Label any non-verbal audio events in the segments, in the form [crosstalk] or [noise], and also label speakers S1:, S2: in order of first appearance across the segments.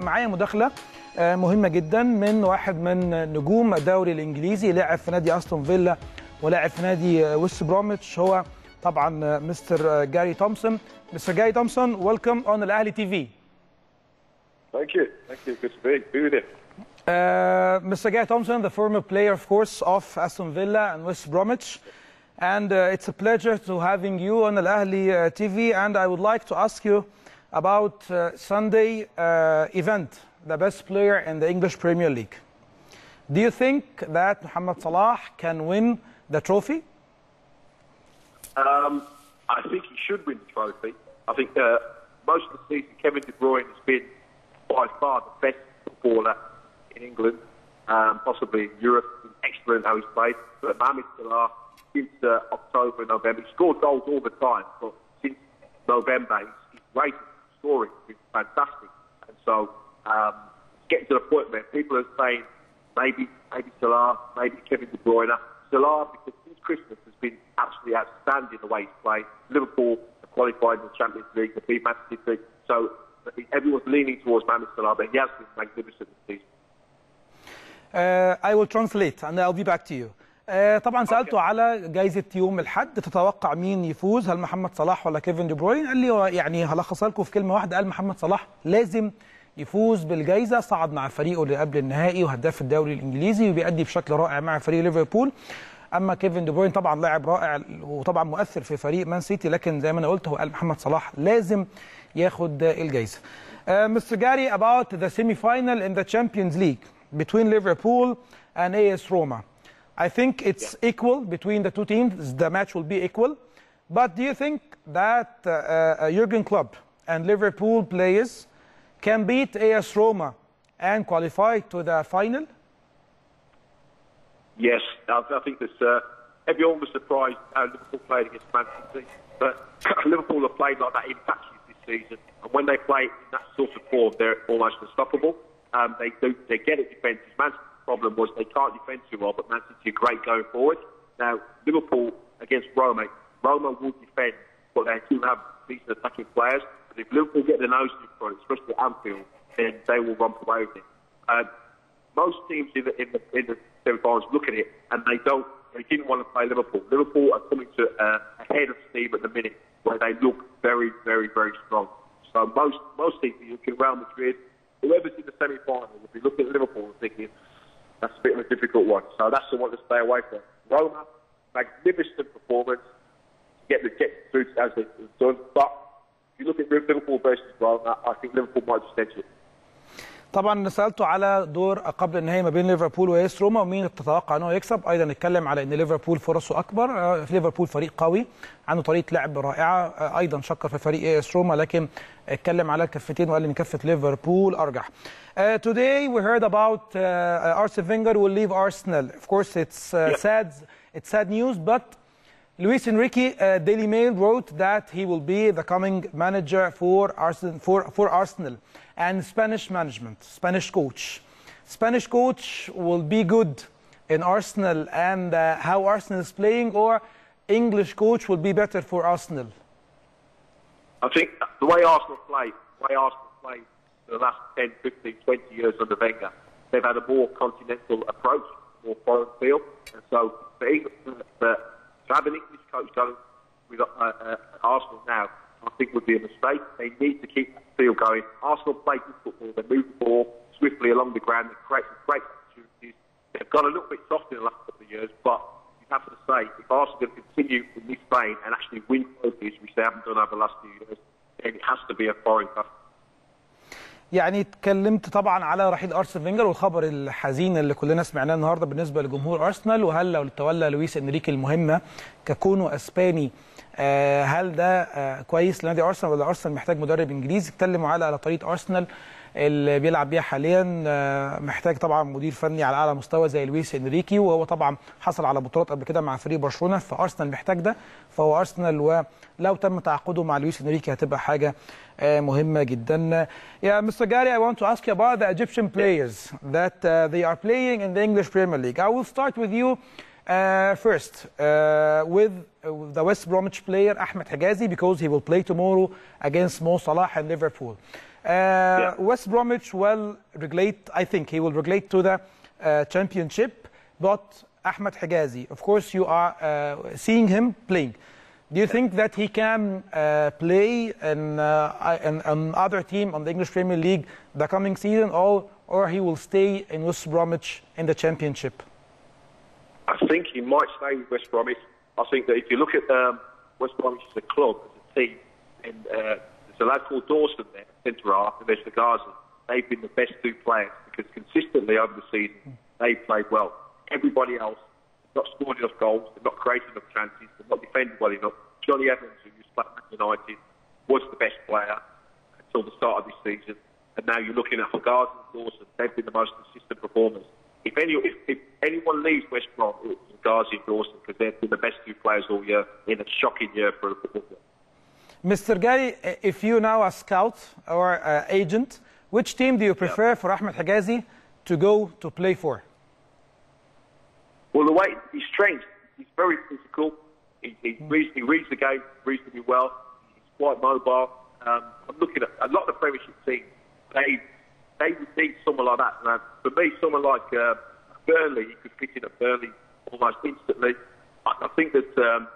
S1: معايا مداخلة آه، مهمة جدا من واحد من نجوم الدوري الإنجليزي لاعب في نادي أستون فيلا ولاعب في نادي آه، ويست برومتش هو طبعا آه، مستر جاري تومسون. مستر جاري تومسون ويلكم اون الاهلي تي في
S2: ثانك يو ثانك يو جود
S1: بيج بي ويذ مستر جاري تومسون ذا فورمر بلاير اوف كورس اوف استون فيلا اند ويست برومتش اند اتس ا بليجر تو هافينج يو اون الاهلي تي في اند اي وود لايك تو اسك يو about uh, Sunday uh, event, the best player in the English Premier League. Do you think that Mohamed Salah can win the trophy?
S2: Um, I think he should win the trophy. I think uh, most of the season, Kevin De Bruyne has been by far the best footballer in England, um, possibly in Europe. He's excellent how he's played. But Mohamed Salah, since uh, October and November, he scored goals all the time. But since November, he's his rate of scoring been fantastic. And so, um, getting to the point where people are saying maybe maybe Salah, maybe Kevin De Bruyne. Salah, because since Christmas, has been absolutely outstanding the way he's played. Liverpool have qualified in the Champions League, the beat Man City. So everyone's leaning towards Mohamed Salah, but he has been magnificent this season.
S1: Uh, I will translate and I'll be back to you. Uh, طبعا سألته على جائزه يوم الأحد تتوقع مين يفوز؟ هل محمد صلاح ولا كيفن دي بروين؟ قال لي يعني هلخصها لكم في كلمة واحدة قال محمد صلاح لازم يفوز بالجائزه صعد مع فريقه اللي قبل النهائي وهداف الدوري الإنجليزي وبيأدي بشكل رائع مع فريق ليفربول. أما كيفن دي بروين طبعا لاعب رائع وطبعا مؤثر في فريق مان سيتي لكن زي ما أنا قلت هو قال محمد صلاح لازم ياخد الجائزه Mr. Gary about the semi-final in the Champions League between Liverpool and AS Roma. I think it's equal between the two teams. The match will be equal. But do you think that uh, uh, Jurgen Klopp and Liverpool players can beat AS Roma and qualify to the final?
S2: Yes, I, I think that uh, everyone was surprised how Liverpool played against Manchester City, but [clears throat] Liverpool have played like that in patches this season, and when they play in that sort of form, they're almost unstoppable. Um, they do, they get it defensive. Man City's problem was they can't defend too well, but Man City are great going forward. Now Liverpool against Roma, Roma will defend, but they do have decent attacking players. But if Liverpool get the nose in front, especially at Anfield, then they will romp away with it. Uh, most teams in the in the, in the semi-finals look at it and they don't. They didn't want to play Liverpool. Liverpool are coming to uh, ahead of steam at the minute, where they look very, very, very strong. So most most teams, you look at Real Madrid, whoever's in the semi-final, will be looking at Liverpool and thinking that's a bit of a difficult one. So that's the one to stay away from. Roma, magnificent performance, get the get through as they've done. But if you look at Liverpool versus Roma, I think Liverpool might just edge it.
S1: طبعا سألته على دور قبل النهائي ما بين ليفربول وايس روما ومين تتوقع إنه يكسب أيضا اتكلم على إن ليفربول فرصه أكبر آه، ليفربول فريق قوي عنده طريقة لعب رائعة آه، أيضا شكر في فريق ايس روما لكن اتكلم على الكفتين وقال إن كفة ليفربول أرجح Uh, today we heard about uh, Arsene Wenger will leave Arsenal. Of course, it's uh,
S2: Yeah.
S1: sad. It's sad news, but Luis Enrique, uh, Daily Mail wrote that he will be the coming manager for Arsenal, for, for Arsenal and Spanish management, Spanish coach. Spanish coach will be good in Arsenal and uh, how Arsenal is playing, or English coach will be better for Arsenal.
S2: I think the way Arsenal play, the way Arsenal play for the last 10, 15, 20 years under Wenger, they've had a more continental approach, more foreign feel. And so England, for, to have an English coach going with uh, uh, Arsenal now, I think would be a mistake. They need to keep that feel going. Arsenal play good football. They move the ball swiftly along the ground. They create some great opportunities. They've got a little bit soft in the last couple of years, but you have to say, if Arsenal can continue in this vein and actually win trophies, which they haven't done over the last few years, then it has to be a foreign customer.
S1: يعني اتكلمت طبعا على رحيل ارسن فينجر والخبر الحزين اللي كلنا سمعناه النهارده بالنسبة لجمهور أرسنال وهل لو تولى لويس إنريكي المهمة ككونه أسباني آه، هل ده آه، كويس لنادي أرسنال ولا أرسنال محتاج مدرب إنجليزي؟ اتكلموا على على طريقة أرسنال اللي بيلعب بيها حاليا آه، محتاج طبعا مدير فني على أعلى مستوى زي لويس إنريكي وهو طبعا حصل على بطولات قبل كده مع فريق برشلونة فأرسنال محتاج ده. فهو أرسنال ولو تم تعاقده مع لويس إنريكي هتبقى حاجة آه، مهمة جدا. يا مستر جاري I want to ask you about the Egyptian players that uh, they are playing in the English Premier League. I will start with you. Uh, first, uh, with, uh, with the West Bromwich player Ahmed Hijazi, because he will play tomorrow against Mo Salah and Liverpool. Uh, West Bromwich will regulate, I think he will regulate to the uh, championship, but Ahmed Hijazi, of course, you are uh, seeing him playing. Do you think that he can uh, play in, uh, in another team on the English Premier League the coming season, or, or he will stay in West Bromwich in the championship?
S2: I think he might stay with West Bromwich. I think that if you look at um, West Bromwich as a club, as a team, and uh, there's a lad called Dawson there, centre half, and there's the Gaza. They've been the best two players because consistently over the season they've played well. Everybody else has not scored enough goals, they've not created enough chances, they've not defended well enough. Jonny Evans, who used to play Man United, was the best player until the start of this season. And now you're looking at Hagazi and Dawson. They've been the most consistent performers. If, any, if, if anyone leaves West Brom, it's Hagazi and Dawson because they've been the best two players all year in a shocking year for a football.
S1: Mr. Gary, if you now a scout or uh, agent, which team do you prefer yeah. for Ahmed Hijazi to go to play for?
S2: Well, the way he's trained, He's very physical. He, he, mm. reads, he reads the game reasonably well. He's quite mobile. Um, I'm looking at a lot of the Premiership teams. They they would need someone like that. Now, for me, someone like uh, Burnley, he could fit in at Burnley almost instantly. I, I think that um,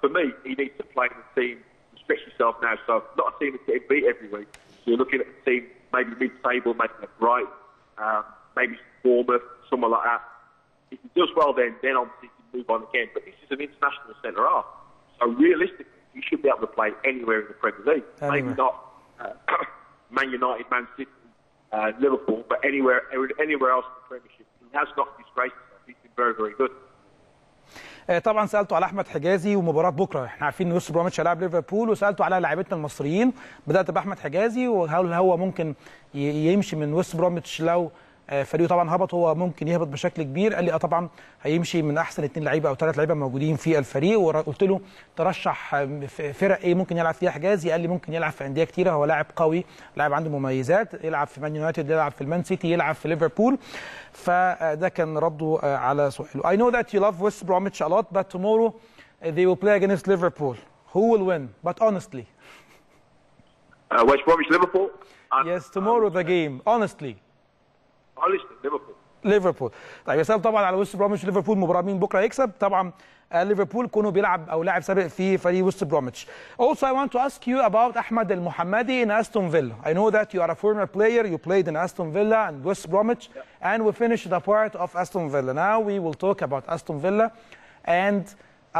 S2: for me, he needs to play in the team and stretch himself now. So not a team that's getting beat every week. So you're looking at a team maybe mid-table, maybe right, um, maybe Bournemouth, someone like that. If he does well, then then obviously he can move on again. But this is an international centre half, so realistically, he should be able to play anywhere in the Premier League. Maybe not uh, [coughs] Man United, Man City, uh, Liverpool, but anywhere anywhere else in the Premiership. Has not disgraced himself. He's been very very good.
S1: طبعا سألته على أحمد حجازي ومباراة بكرة إحنا عارفين إن وست بروميتش هيلاعب ليفربول وسألته على لاعبتنا المصريين بدأت بأحمد حجازي وهل هو ممكن يمشي من وست بروميتش لو فريقه طبعا هبط هو ممكن يهبط بشكل كبير. قال لي آه طبعا هيمشي من أحسن اثنين لعيبة أو ثلاث لعيبة موجودين في الفريق. وقلت له ترشح فرق إيه ممكن يلعب فيها حجازي؟ قال لي ممكن يلعب في أندية كتيرة. هو لاعب قوي لاعب عنده مميزات. يلعب في مان يونايتد يلعب في المان سيتي يلعب في ليفربول. فده كان رده على سؤاله. I know that you love West Bromwich a lot but tomorrow they will play against Liverpool. Who will win? But honestly.
S2: Uh, West Bromwich Liverpool?
S1: Yes tomorrow the game. Honestly.
S2: honestly Liverpool
S1: ليفربول طيب يا سلام طبعا على وست بروميتش ليفربول مباراه مين بكره يكسب طبعا ليفربول كونه بيلعب او لاعب سابق في فريق وست بروميتش Also I want to ask you about Ahmad Al Muhammadi in Aston Villa I know that you are a former player you played in Aston Villa and West Bromwich yeah. and we finished the part of Aston Villa now we will talk about Aston Villa and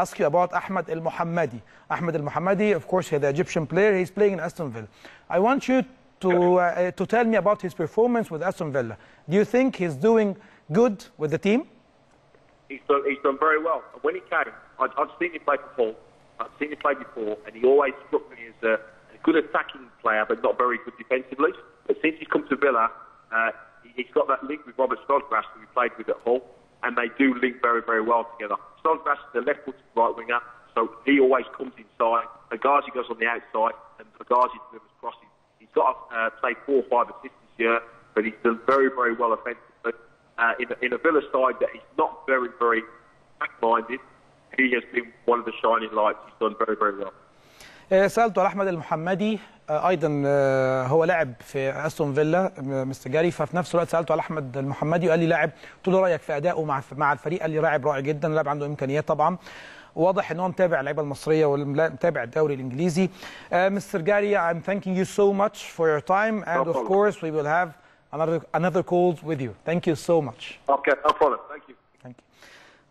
S1: ask you about Ahmad Al Muhammadi Ahmad Al Muhammadi of course he's the Egyptian player he's playing in Aston Villa I want you to uh, to tell me about his performance with Aston Villa. Do you think he's doing good with the team?
S2: He's done, he's done very well. And when he came, I'd, I'd seen him play before. I'd seen him play before, and he always struck me as a, a good attacking player, but not very good defensively. But since he's come to Villa, uh, he's got that link with Robert Snodgrass, who he played with at Hull, and they do link very, very well together. Snodgrass is the left-footed right winger, so he always comes inside. Agazi goes on the outside, and Agazi delivers crosses. He's got to uh, play four or five assists this year, but he's done very, very well offensively. Uh, in, in a Villa side that is not very, very back-minded, he has been one of the shining lights. He's done very, very well.
S1: سالته على احمد المحمدي أيضا هو لعب في استون فيلا مستر جاري ففي نفس الوقت سالته على احمد المحمدي وقال لي لاعب قلت له رايك في ادائه مع مع الفريق قال لي لاعب رائع جدا لاعب عنده امكانيات طبعا واضح إن هو متابع اللعيبة المصرية ومتابع الدوري الإنجليزي مستر جاري I'm thanking you so much for your time and of course we will have another another calls with you thank you so much
S2: Okay, no problem. Thank you.
S1: Thank you.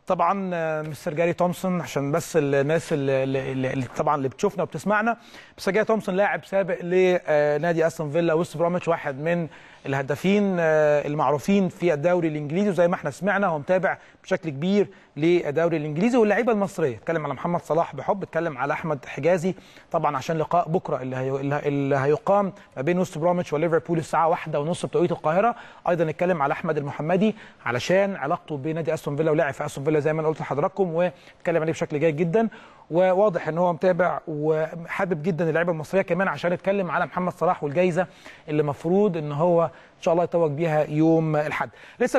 S1: طبعا مستر جاري تومسون عشان بس الناس اللي, اللي اللي طبعا اللي بتشوفنا وبتسمعنا مستر جاري تومسون لاعب سابق لنادي استون فيلا وست بروميتش واحد من الهدافين المعروفين في الدوري الإنجليزي. وزي ما إحنا سمعنا هو متابع بشكل كبير للدوري الإنجليزي واللعيبة المصرية. اتكلم على محمد صلاح بحب اتكلم على أحمد حجازي. طبعا عشان لقاء بكرة اللي اللي هيقام ما بين وست بروميتش وليفربول الساعة واحدة ونص بتوقيت القاهرة. أيضا اتكلم على أحمد المحمدي علشان علاقته بنادي أستون فيلا ولعب في أستون فيلا زي ما أنا قلت لحضراتكم واتكلم عليه بشكل جيد جدا. وواضح إن هو متابع وحابب جدا اللعيبة المصرية كمان عشان اتكلم على محمد صلاح والجائزه اللي المفروض إن هو إن شاء الله يتوج بيها يوم الأحد. لسه